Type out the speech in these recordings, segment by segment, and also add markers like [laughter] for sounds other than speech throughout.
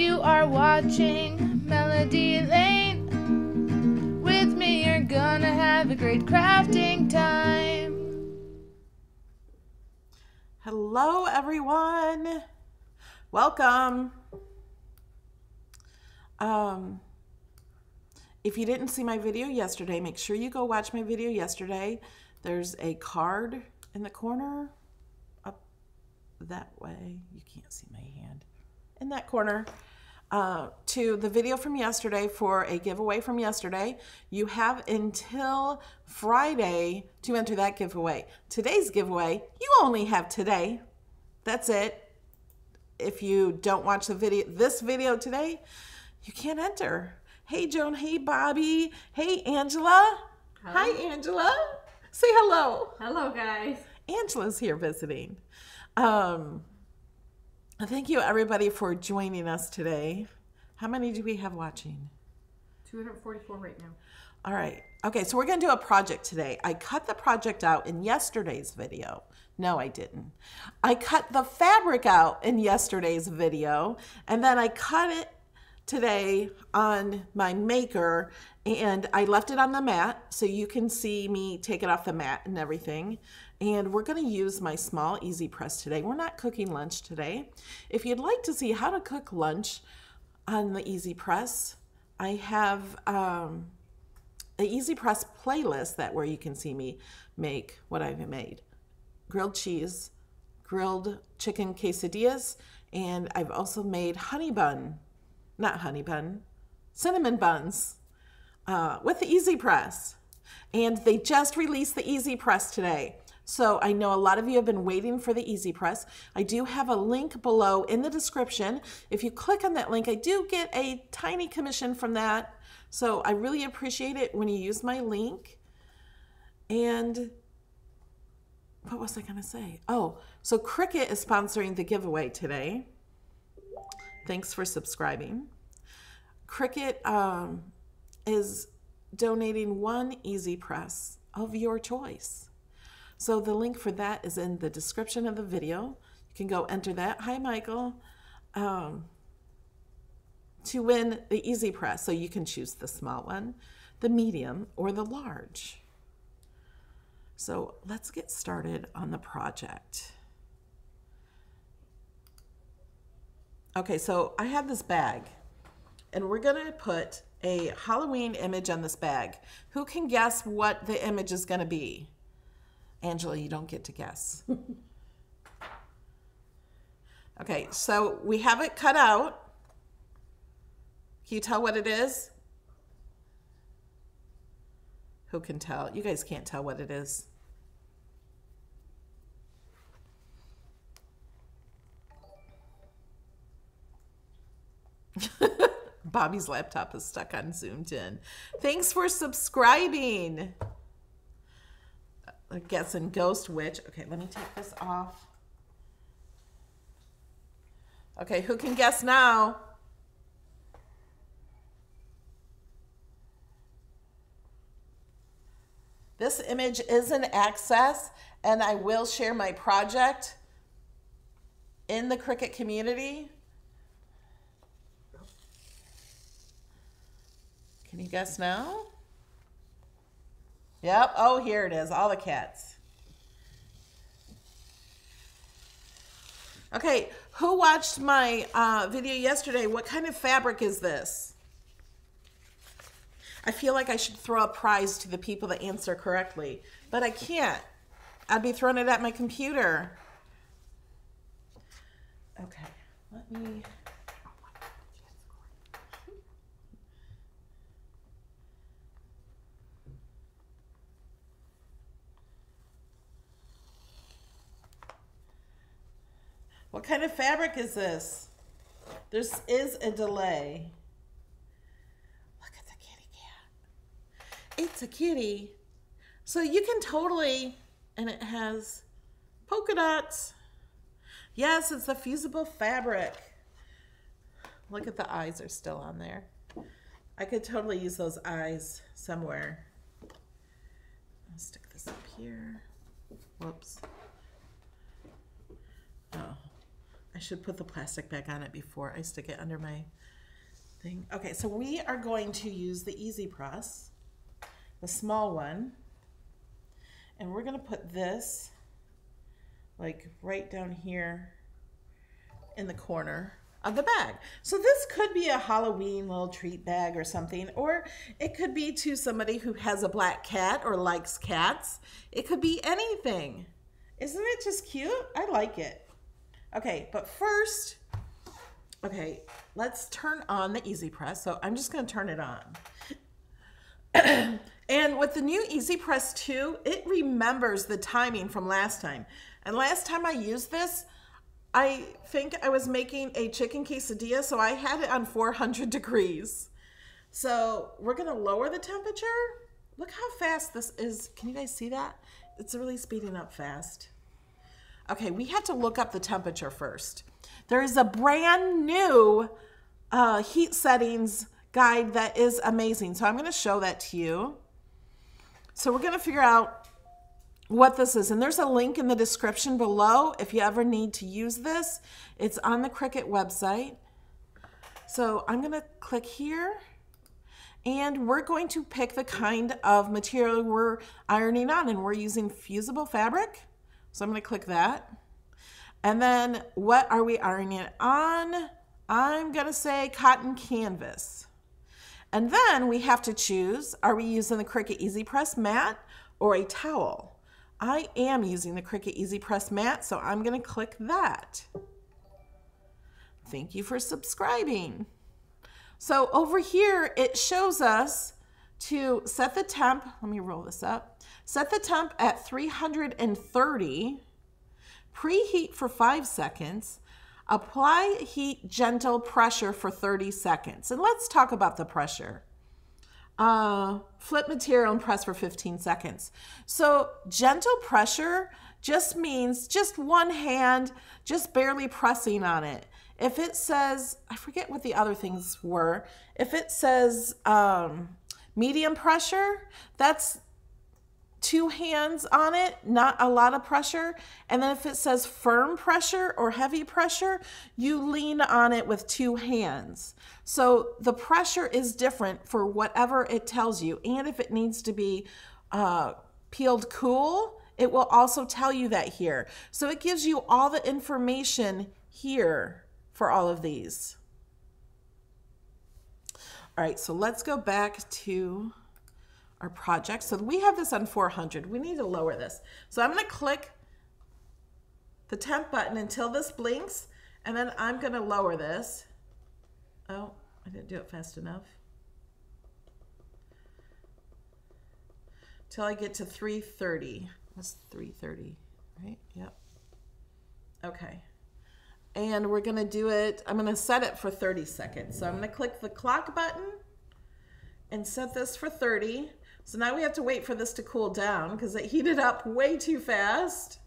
You are watching Melody Lane. With me, you're gonna have a great crafting time. Hello, everyone. Welcome. Um, if you didn't see my video yesterday, make sure you go watch my video yesterday. There's a card in the corner up that way. You can't see my hand. In that corner. Uh, to the video from yesterday for a giveaway from yesterday. You have until Friday to enter that giveaway. Today's giveaway, you only have today. That's it. If you don't watch the video, this video today, you can't enter. Hey, Joan. Hey, Bobby. Hey, Angela. Hi, Angela. Say hello. Hello, guys. Angela's here visiting. Um, thank you, everybody, for joining us today. How many do we have watching? 244 right now. All right. Okay, so we're going to do a project today. I cut the project out in yesterday's video. No, I didn't. I cut the fabric out in yesterday's video, and then I cut it today on my maker, and I left it on the mat so you can see me take it off the mat and everything. And we're going to use my small easy press today. We're not cooking lunch today. If you'd like to see how to cook lunch on the easy press, I have um, the Easy Press playlist that where you can see me make what I've made. Grilled cheese, grilled chicken quesadillas, and I've also made honey bun, not honey bun, cinnamon buns uh, with the Easy Press. And they just released the Easy Press today. So I know a lot of you have been waiting for the Easy Press. I do have a link below in the description. If you click on that link, I do get a tiny commission from that. So I really appreciate it when you use my link. And what was I going to say? Oh, so Cricut is sponsoring the giveaway today. Thanks for subscribing. Cricut um, is donating one Easy Press of your choice. So the link for that is in the description of the video. You can go enter that. Hi, Michael. Um, to win the Easy Press. So you can choose the small one, the medium, or the large. So let's get started on the project. Okay, so I have this bag, and we're to put a Halloween image on this bag. Who can guess what the image is going to be? Angela, you don't get to guess. [laughs] okay, so we have it cut out. Can you tell what it is? Who can tell? You guys can't tell what it is. [laughs] Bobby's laptop is stuck on zoomed in. Thanks for subscribing. Uh, I'm guessing Ghost Witch. Okay, let me take this off. Okay, who can guess now? This image is in access, and I will share my project in the Cricut community. Can you guess now? Yep. Oh, here it is. All the cats. Okay, who watched my uh, video yesterday? What kind of fabric is this? I feel like I should throw a prize to the people that answer correctly, but I can't. I'd be throwing it at my computer. Okay, let me... What kind of fabric is this? There is is a delay. Look at the kitty cat. It's a kitty. So you can totally, and it has polka dots. Yes, it's a fusible fabric. Look at the eyes are still on there. I could totally use those eyes somewhere. I'll stick this up here. Whoops. Oh. I should put the plastic back on it before I stick it under my thing. Okay, so we are going to use the Easy Press, the small one. And we're gonna put this like right down here in the corner of the bag. So this could be a Halloween little treat bag or something, or it could be to somebody who has a black cat or likes cats. It could be anything. Isn't it just cute? I like it. Okay, but first, okay, let's turn on the Easy Press. So I'm just gonna turn it on. [clears throat] and with the new Easy Press 2, it remembers the timing from last time. And last time I used this, I think I was making a chicken quesadilla, so I had it on 400 [laughs] degrees. So we're gonna lower the temperature. Look how fast this is. Can you guys see that? It's really speeding up fast. Okay, we had to look up the temperature first. There is a brand new uh, heat settings guide that is amazing. So I'm gonna show that to you. So we're gonna figure out what this is. And there's a link in the description below if you ever need to use this. It's on the Cricut website. So I'm going to click here and we're going to pick the kind of material we're ironing on and we're using fusible fabric. So I'm going to click that. And then what are we ironing it on? I'm going to say cotton canvas. And then we have to choose, are we using the Cricut Easy Press mat or a towel? I am using the Cricut Easy Press mat, so I'm going to click that. Thank you for subscribing. So over here, it shows us to set the temp, let me roll this up, set the temp at 330, preheat for five seconds, apply heat gentle pressure for 30 seconds. And let's talk about the pressure uh, flip material and press for 15 seconds. So gentle pressure just means just one hand, just barely pressing on it. If it says, I forget what the other things were. If it says um, medium pressure, that's two hands on it, not a lot of pressure. And then if it says firm pressure or heavy pressure, you lean on it with two hands. So the pressure is different for whatever it tells you. And if it needs to be uh, peeled cool, it will also tell you that here. So it gives you all the information here for all of these. All right, so let's go back to our project. So we have this on 400. We need to lower this. So I'm going to click the temp button until this blinks, and then I'm going to lower this. Oh, I didn't do it fast enough. Till I get to 330. That's 330, right? Yep. Okay. And we're going to do it, I'm going to set it for 30 seconds. So I'm going to click the clock button and set this for 30. So now we have to wait for this to cool down because it heated up way too fast.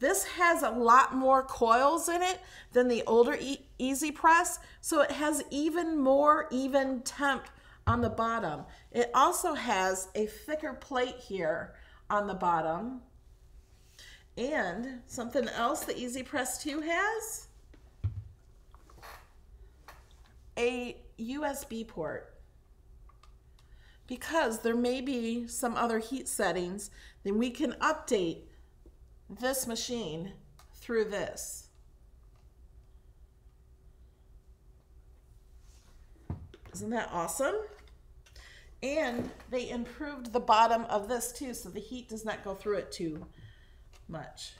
This has a lot more coils in it than the older e Easy Press, so it has even more even temp on the bottom. It also has a thicker plate here on the bottom. And something else the Easy Press 2 has, a USB port because there may be some other heat settings, then we can update this machine through this. Isn't that awesome? And they improved the bottom of this too, so the heat does not go through it too much.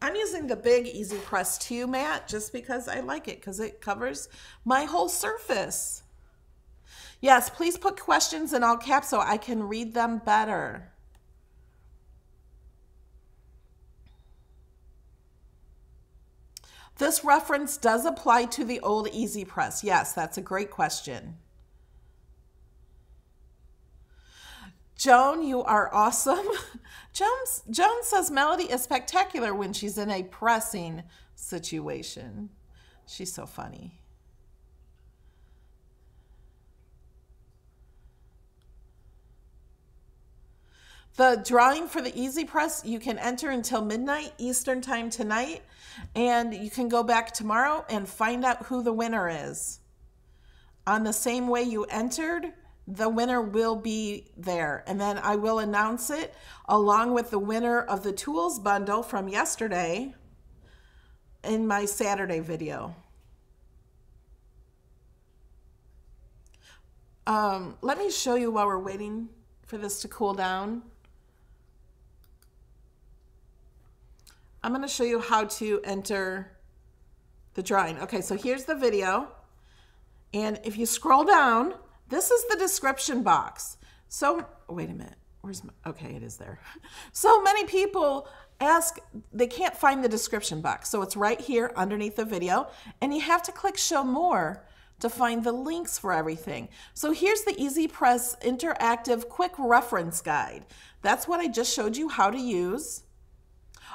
I'm using the big Easy Press 2 mat just because I like it because it covers my whole surface. Yes, please put questions in all caps so I can read them better. This reference does apply to the old Easy Press. Yes, that's a great question. Joan, you are awesome. [laughs] Joan, Joan says Melody is spectacular when she's in a pressing situation. She's so funny. The drawing for the Easy Press, you can enter until midnight Eastern Time tonight, and you can go back tomorrow and find out who the winner is. On the same way you entered, the winner will be there. And then I will announce it along with the winner of the tools bundle from yesterday in my Saturday video. Um, let me show you while we're waiting for this to cool down. I'm going to show you how to enter the drawing. Okay, so here's the video. And if you scroll down, this is the description box. So, wait a minute. Where's my, okay, it is there. [laughs] So many people ask, they can't find the description box. So it's right here underneath the video. And you have to click show more to find the links for everything. So here's the Easy Press Interactive Quick Reference Guide. That's what I just showed you how to use.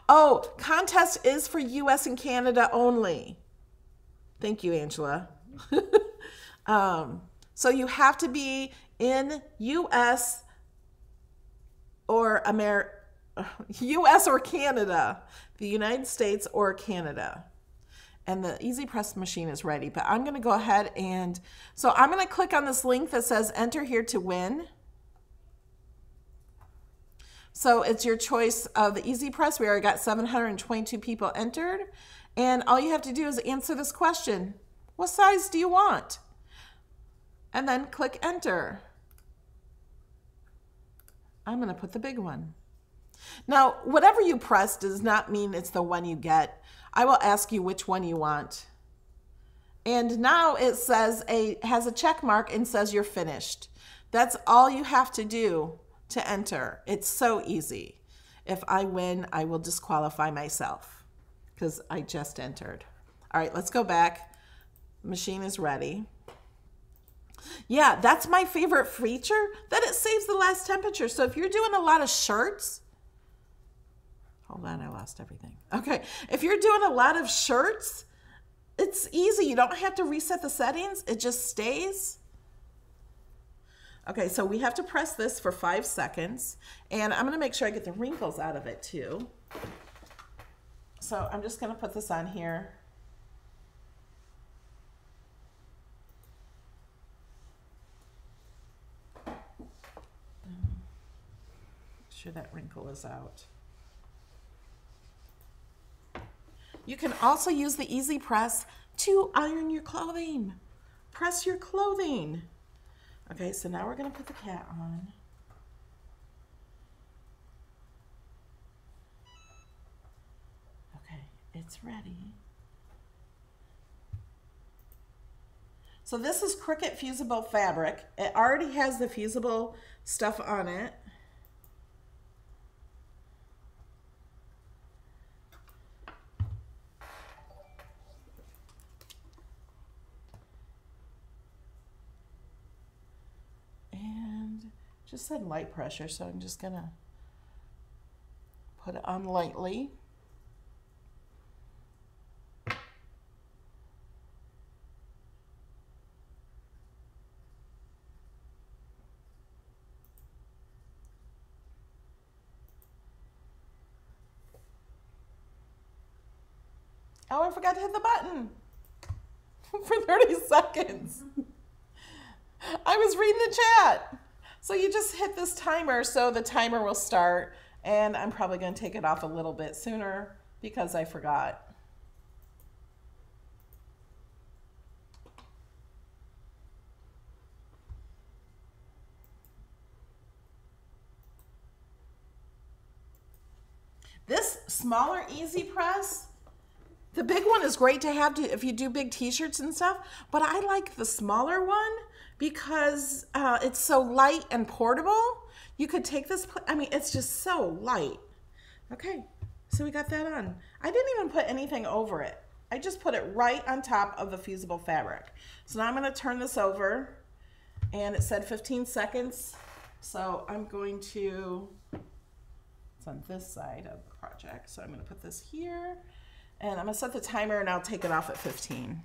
Oh, contest is for US and Canada only. Thank you, Angela. [laughs] um, so you have to be in US or US [laughs] or Canada, the United States or Canada. And the Easy Press machine is ready, but I'm gonna go ahead and, so I'm gonna click on this link that says enter here to win. So it's your choice of the Easy Press. We already got 722 people entered. And all you have to do is answer this question. What size do you want? And then click enter. I'm gonna put the big one. Now, whatever you press does not mean it's the one you get. I will ask you which one you want. And now it says a has a check mark and says you're finished. That's all you have to do to enter. It's so easy. If I win, I will disqualify myself because I just entered. All right, let's go back. Machine is ready. Yeah, that's my favorite feature, that it saves the last temperature. So if you're doing a lot of shirts, hold on, I lost everything. Okay, if you're doing a lot of shirts, it's easy. You don't have to reset the settings. It just stays. Okay, so we have to press this for five seconds. And I'm gonna make sure I get the wrinkles out of it too. So I'm just gonna put this on here. Make sure that wrinkle is out. You can also use the Easy Press to iron your clothing. Press your clothing. Okay, so now we're going to put the cat on. Okay, it's ready. So this is Cricut Fusible Fabric. It already has the fusible stuff on it. Just said light pressure, so I'm just gonna put it on lightly. Oh, I forgot to hit the button [laughs] for 30 seconds. [laughs] I was reading the chat. So you just hit this timer so the timer will start and I'm probably going to take it off a little bit sooner because I forgot. This smaller easy press, the big one is great to have to, if you do big t-shirts and stuff, but I like the smaller one because uh, it's so light and portable. You could take this, I mean, it's just so light. Okay, so we got that on. I didn't even put anything over it. I just put it right on top of the fusible fabric. So now I'm gonna turn this over and it said 15 seconds. So I'm going to, it's on this side of the project. So I'm gonna put this here and I'm gonna set the timer and I'll take it off at 15.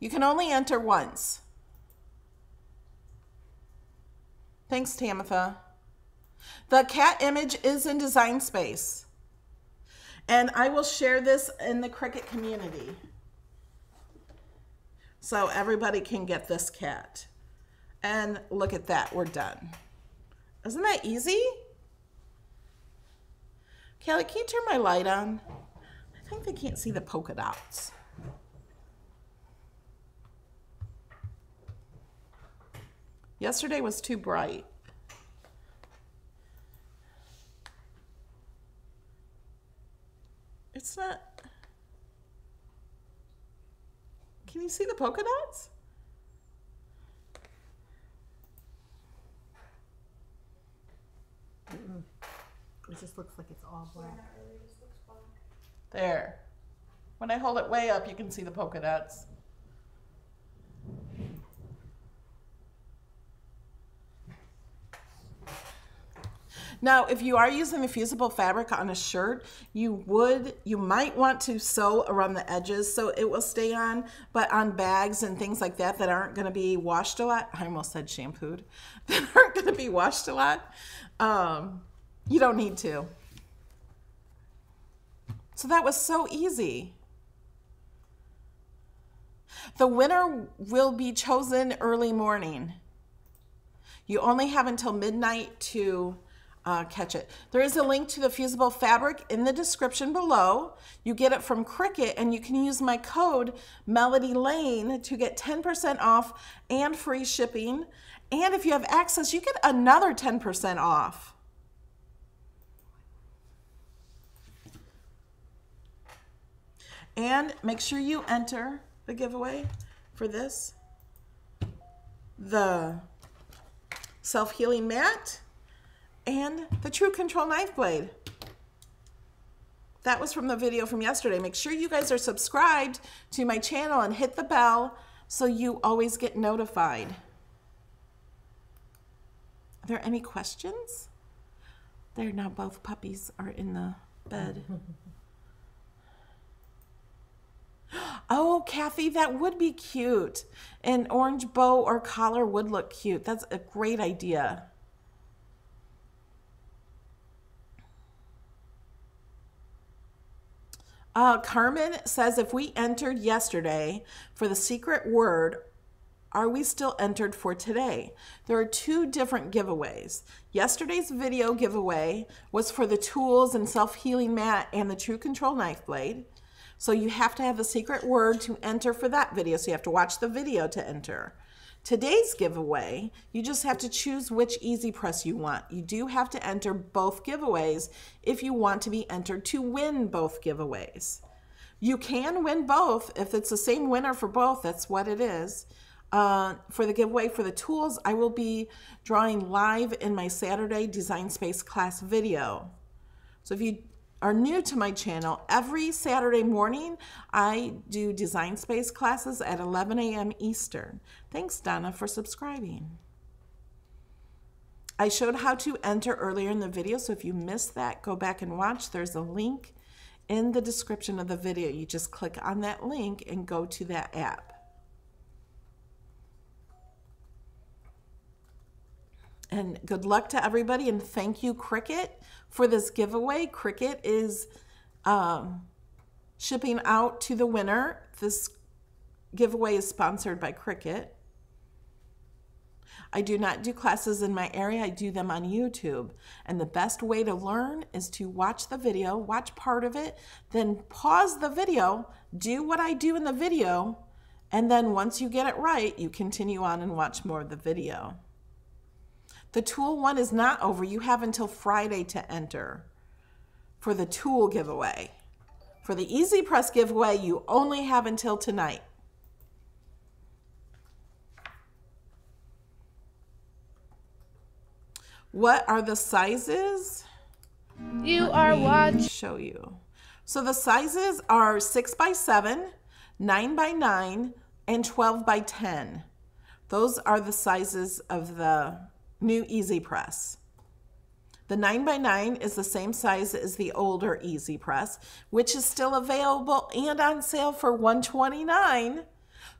You can only enter once. Thanks, Tamitha. The cat image is in Design Space. And I will share this in the Cricut community. So everybody can get this cat. And look at that, we're done. Isn't that easy? Kelly, can you turn my light on? I think they can't see the polka dots. Yesterday was too bright. It's not. Can you see the polka dots? It just looks like it's all black. There. When I hold it way up, you can see the polka dots. Now, if you are using the fusible fabric on a shirt, you would, you might want to sew around the edges so it will stay on, but on bags and things like that that aren't gonna be washed a lot, I almost said shampooed, [laughs] that aren't gonna be washed a lot, um, you don't need to. So that was so easy. The winner will be chosen early morning. You only have until midnight to uh, catch it. There is a link to the fusible fabric in the description below. You get it from Cricut and you can use my code Melody Lane to get 10% off and free shipping. And if you have access, you get another 10% off. And make sure you enter the giveaway for this. The self-healing mat and the True Control knife blade. That was from the video from yesterday. Make sure you guys are subscribed to my channel and hit the bell so you always get notified. Are there any questions? There now both puppies are in the bed. [gasps] Oh, Kathy, that would be cute. An orange bow or collar would look cute. That's a great idea. Uh, Carmen says if we entered yesterday for the secret word, are we still entered for today? There are two different giveaways. Yesterday's video giveaway was for the tools and self-healing mat and the True Control knife blade. So you have to have the secret word to enter for that video. So you have to watch the video to enter. Today's giveaway, you just have to choose which Easy Press you want. You do have to enter both giveaways if you want to be entered to win both giveaways. You can win both. If it's the same winner for both, that's what it is. Uh, for the giveaway for the tools, I will be drawing live in my Saturday Design Space class video. So if you are new to my channel, every Saturday morning I do Design Space classes at 11 a.m. Eastern. Thanks, Donna, for subscribing. I showed how to enter earlier in the video, so if you missed that, go back and watch. There's a link in the description of the video. You just click on that link and go to that app. And good luck to everybody, and thank you, Cricut, for this giveaway. Cricut is um, shipping out to the winner. This giveaway is sponsored by Cricut. I do not do classes in my area, I do them on YouTube. And the best way to learn is to watch the video, watch part of it, then pause the video, do what I do in the video, and then once you get it right, you continue on and watch more of the video. The tool one is not over. You have until Friday to enter for the tool giveaway. For the Easy Press giveaway, you only have until tonight. What are the sizes? You are watching. Show you. So the sizes are 6 by 7, 9 by 9, and 12 by 10. Those are the sizes of the new Easy Press. The 9x9 is the same size as the older Easy Press, which is still available and on sale for 129.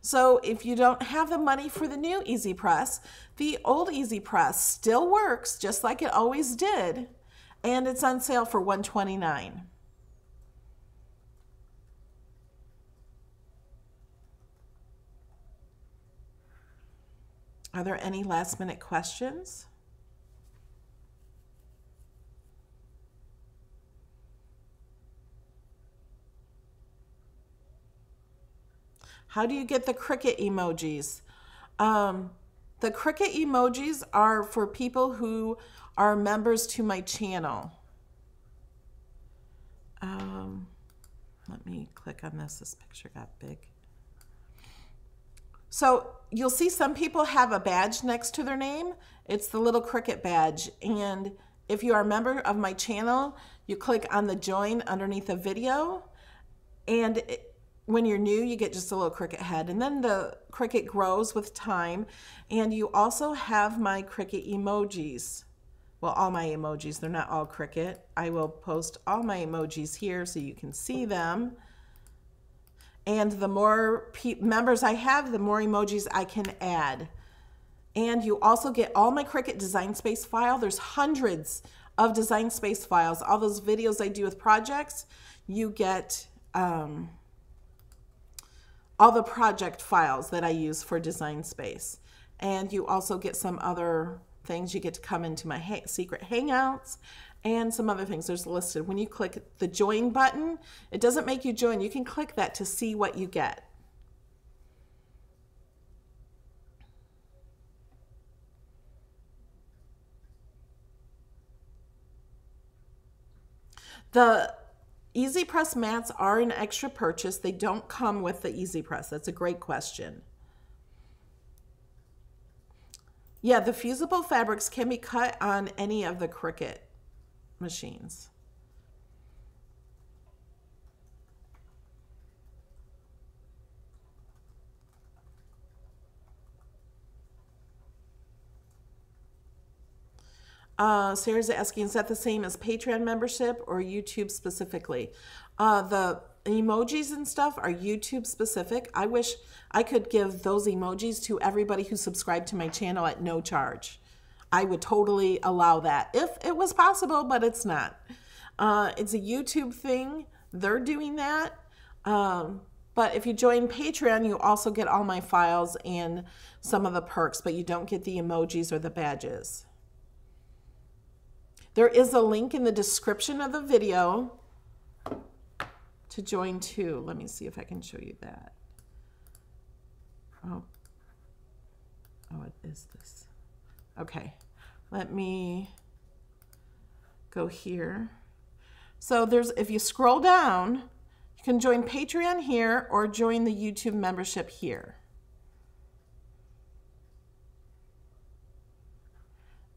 So if you don't have the money for the new Easy Press, the old Easy Press still works just like it always did, and it's on sale for 129. Are there any last minute questions? How do you get the cricket emojis? Um, the cricket emojis are for people who are members to my channel. Um, let me click on this. This picture got big. So you'll see some people have a badge next to their name. It's the little cricket badge. And if you are a member of my channel, you click on the join underneath the video. And it, when you're new, you get just a little cricket head. And then the cricket grows with time. And you also have my cricket emojis. Well, all my emojis, they're not all cricket. I will post all my emojis here so you can see them. And the more members I have, the more emojis I can add. And you also get all my Cricut Design Space file. There's hundreds of Design Space files. All those videos I do with projects, you get um, all the project files that I use for Design Space. And you also get some other things. You get to come into my ha secret hangouts and some other things there's listed. When you click the join button, it doesn't make you join. You can click that to see what you get. The Easy Press mats are an extra purchase. They don't come with the Easy Press. That's a great question. Yeah, the fusible fabrics can be cut on any of the Cricut machines. Uh, Sarah's asking, is that the same as Patreon membership or YouTube specifically? Uh, the emojis and stuff are YouTube specific. I wish I could give those emojis to everybody who subscribed to my channel at no charge. I would totally allow that if it was possible, but it's not. Uh, it's a YouTube thing. They're doing that. Um, but if you join Patreon, you also get all my files and some of the perks, but you don't get the emojis or the badges. There is a link in the description of the video to join too. Let me see if I can show you that. Oh, oh, it is this. Okay, let me go here. So there's, if you scroll down, you can join Patreon here or join the YouTube membership here.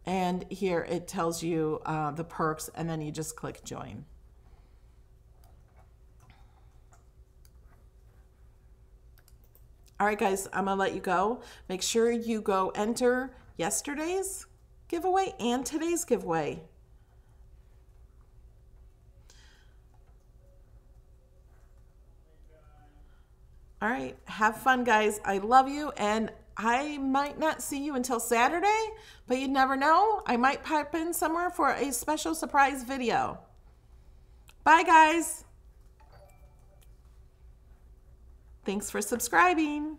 And here it tells you uh, the perks and then you just click join. All right, guys, I'm gonna let you go. Make sure you go enter yesterday's giveaway and today's giveaway. All right, have fun, guys. I love you, and I might not see you until Saturday, but you never know. I might pop in somewhere for a special surprise video. Bye, guys. Thanks for subscribing.